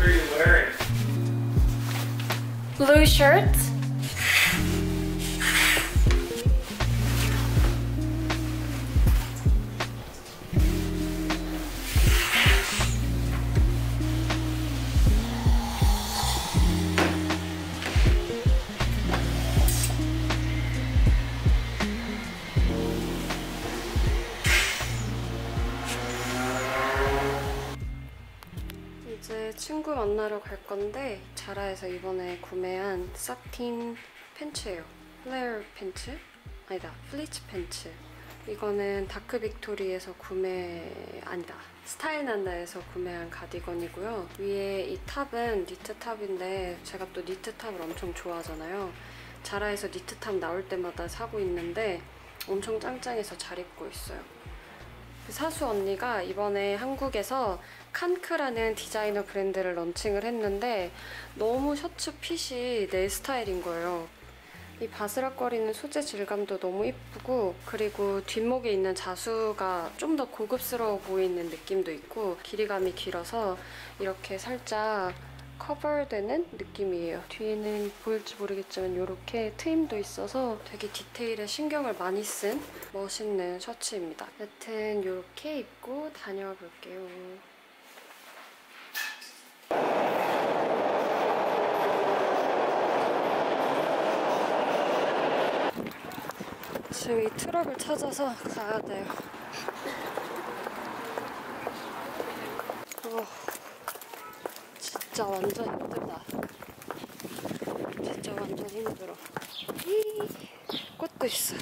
Are you wearing? Blue shirt. 만나러 갈 건데 자라에서 이번에 구매한 satin 팬츠예요. 플레어 팬츠? 아니다, 플리츠 팬츠. 이거는 Dark Victory에서 구매 아니다 스타일 난다에서 구매한 가디건이고요. 위에 이 top은 니트 top인데 제가 또 니트 top을 엄청 좋아하잖아요. 자라에서 니트 top 나올 때마다 사고 있는데 엄청 짱짱해서 잘 입고 있어요. 그 사수 언니가 이번에 한국에서 칸크라는 디자이너 브랜드를 런칭을 했는데 너무 셔츠 핏이 내 스타일인 거예요. 이 바스락거리는 소재 질감도 너무 이쁘고 그리고 뒷목에 있는 자수가 좀 더 고급스러워 보이는 느낌도 있고 길이감이 길어서 이렇게 살짝 커버되는 느낌이에요. 뒤에는 보일지 모르겠지만 이렇게 트임도 있어서 되게 디테일에 신경을 많이 쓴 멋있는 셔츠입니다. 여튼 이렇게 입고 다녀와 볼게요. 지금 이 트럭을 찾아서 가야 돼요. 어, 진짜 완전 힘들다. 진짜 완전 힘들어. 히, 꽃도 있어.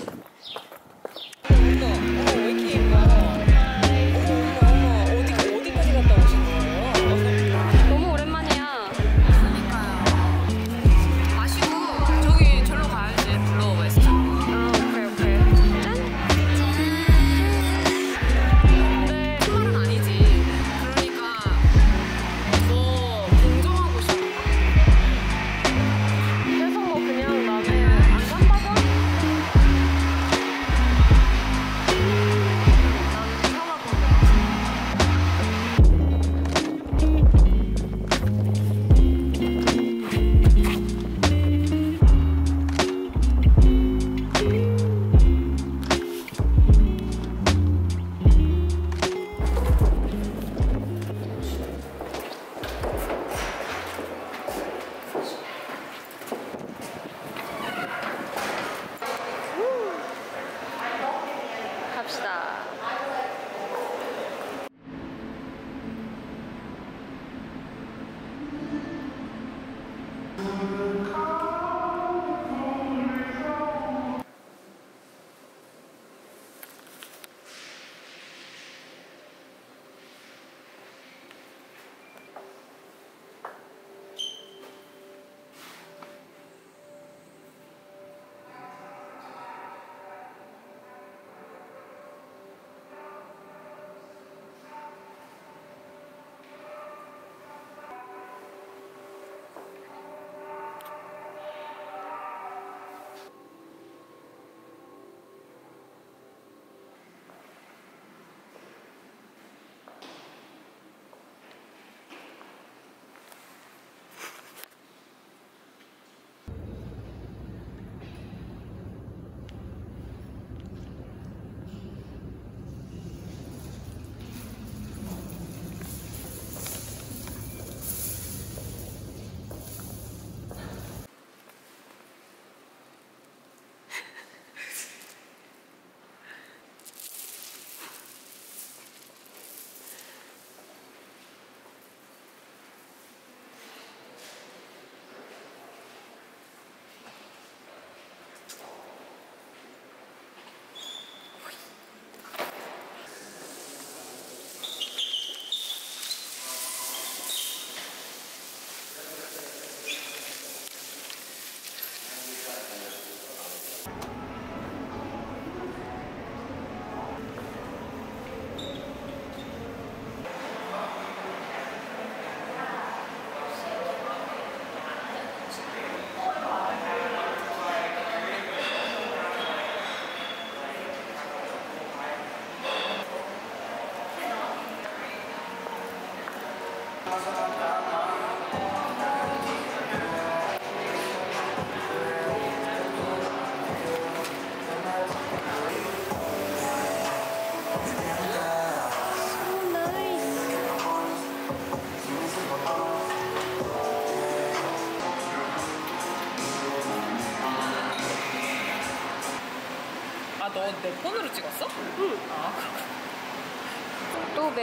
갑시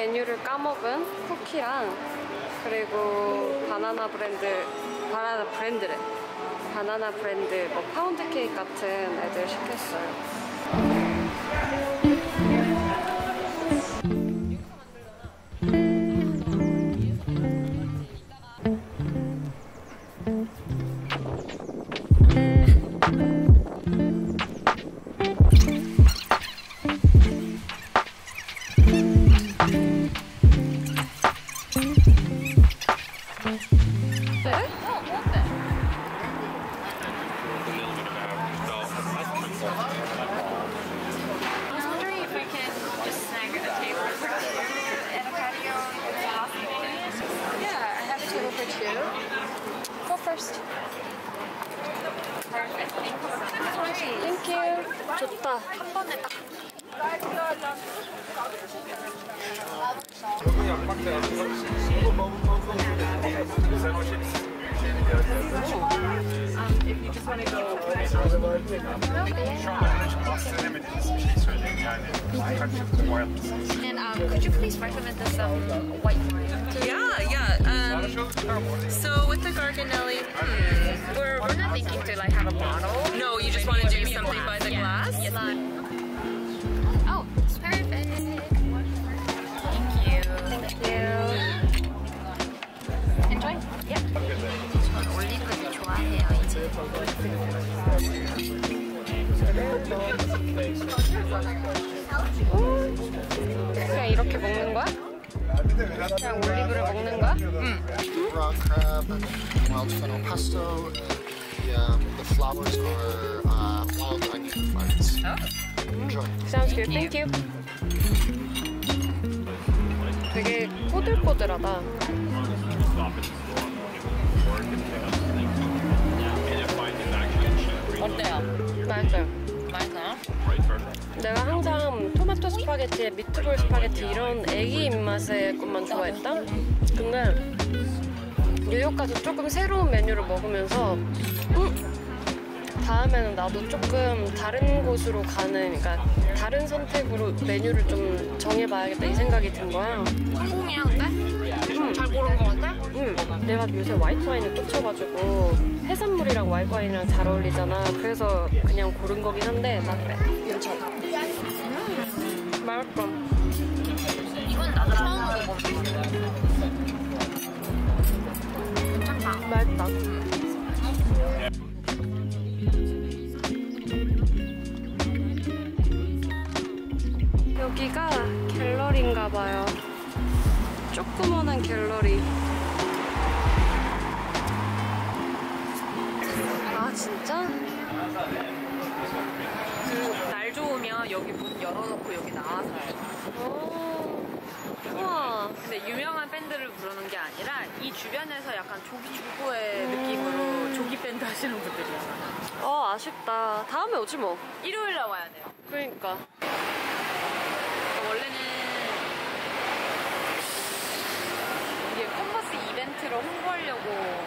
메뉴를 까먹은 쿠키랑 그리고 banana bread banana bread래 banana bread 뭐 파운드 케이크 같은 애들 시켰어요. And um, could you please recommend us some white wine? Yeah, yeah. Um, so with the Garganelli, hmm, We're, we're not thinking to like have a bottle. no, you just want to do something by the glass? Yes. 그냥 이렇게 먹는 거야? 그냥 올리브를 먹는 거야? raw crab, wild fennel pesto, and the, um, the flowers are uh, wild onion flowers. Enjoy. Sounds good. Thank you. 되게 꼬들꼬들하다. 맛있어요. 맛있어요? 내가 항상 토마토 스파게티에 미트볼 스파게티 이런 애기 입맛의 것만 좋아했다? 근데 뉴욕 가서 조금 새로운 메뉴를 먹으면서 음, 다음에는 나도 조금 다른 곳으로 가는 그러니까 다른 선택으로 메뉴를 좀 정해봐야겠다 이 생각이 든 거야. 성공이야, 근데? 음. 잘 고른 거 같아? 응, 내가 요새 화이트 와인을 꽂혀가지고 해산물이랑 화이트 와인이랑 잘 어울리잖아. 그래서 그냥 고른 거긴 한데 나 괜찮아. 음, 맛있어. 이건 나도 처음 먹어봐. 괜찮다. 맛있다. 여기가 갤러리인가 봐요. 조그만한 갤러리. 아 진짜? 날 좋으면 여기 문 열어놓고 여기 나와서 해요. 오. 우와. 근데 유명한 밴드를 부르는 게 아니라 이 주변에서 약간 조기 주부의 느낌으로 조기 밴드 하시는 분들이에요. 어 아쉽다. 다음에 오지 뭐. 일요일 날 와야 돼요. 그러니까. goal.